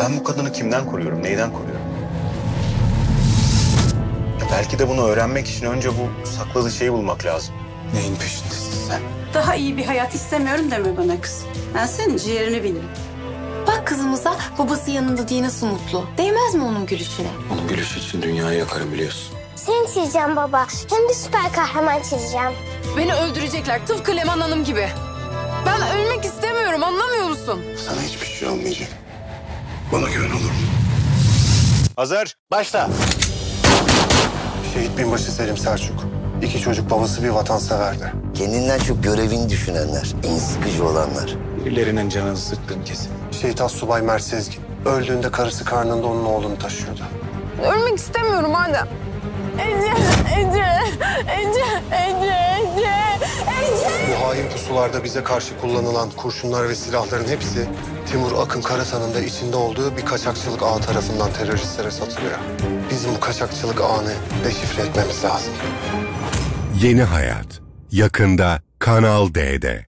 Ben bu kadını kimden koruyorum, neyden koruyorum? Ya belki de bunu öğrenmek için önce bu sakladığı şeyi bulmak lazım. Neyin peşindesin sen? Daha iyi bir hayat istemiyorum deme bana kız. Ben senin ciğerini bilirim. Bak kızımıza babası yanında diye nasıl mutlu. Değmez mi onun gülüşüne? Onun gülüşü için dünyayı yakarım biliyorsun. Seni çizeceğim baba. Hem de süper kahraman çizeceğim. Beni öldürecekler tıpkı Leman Hanım gibi. Ben ölmek istemiyorum anlamıyor musun? Sana hiçbir şey olmayacak. Bana güven olur mu? Hazır. Başla. Şehit binbaşı Selim Selçuk. İki çocuk babası bir vatanseverdi. Kendinden çok görevini düşünenler, en sıkıcı olanlar. Birilerinin canını sıktığın kesin. Şehit Assubay Mert Sezgin. Öldüğünde karısı karnında onun oğlunu taşıyordu. Ölmek istemiyorum Adem. Ece, Ece, Ece, Pusularda bize karşı kullanılan kurşunlar ve silahların hepsi Timur Akın Karatan'ın da içinde olduğu bir kaçakçılık ağı tarafından teröristlere satılıyor. Bizim bu kaçakçılık ağını deşifre etmemiz lazım. Yeni Hayat. Yakında Kanal D'de.